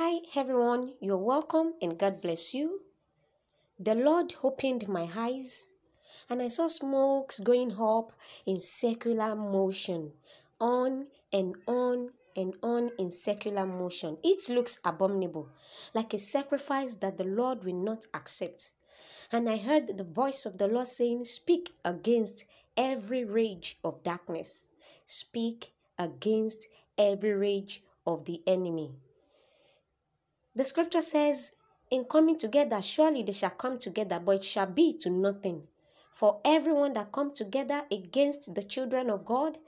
Hi everyone, you're welcome and God bless you. The Lord opened my eyes and I saw smokes going up in circular motion, on and on and on in circular motion. It looks abominable, like a sacrifice that the Lord will not accept. And I heard the voice of the Lord saying, Speak against every rage of darkness. Speak against every rage of the enemy. The scripture says, In coming together, surely they shall come together, but it shall be to nothing. For everyone that come together against the children of God,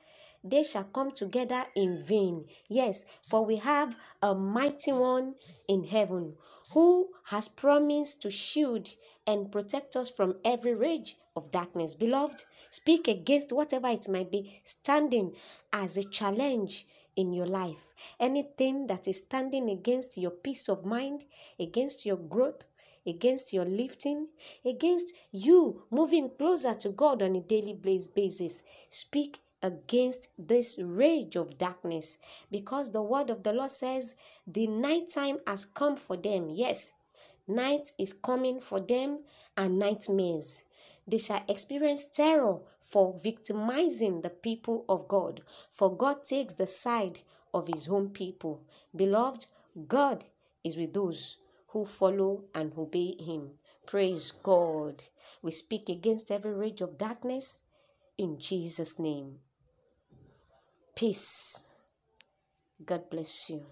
they shall come together in vain. Yes, for we have a mighty one in heaven who has promised to shield and protect us from every rage of darkness. Beloved, speak against whatever it might be standing as a challenge in your life. Anything that is standing against your peace of mind, against your growth, against your lifting, against you moving closer to God on a daily basis. Speak against this rage of darkness because the word of the Lord says the night time has come for them. Yes, night is coming for them and nightmares. They shall experience terror for victimizing the people of God, for God takes the side of his own people. Beloved, God is with those who follow and obey him. Praise God. We speak against every rage of darkness in Jesus' name. Peace. God bless you.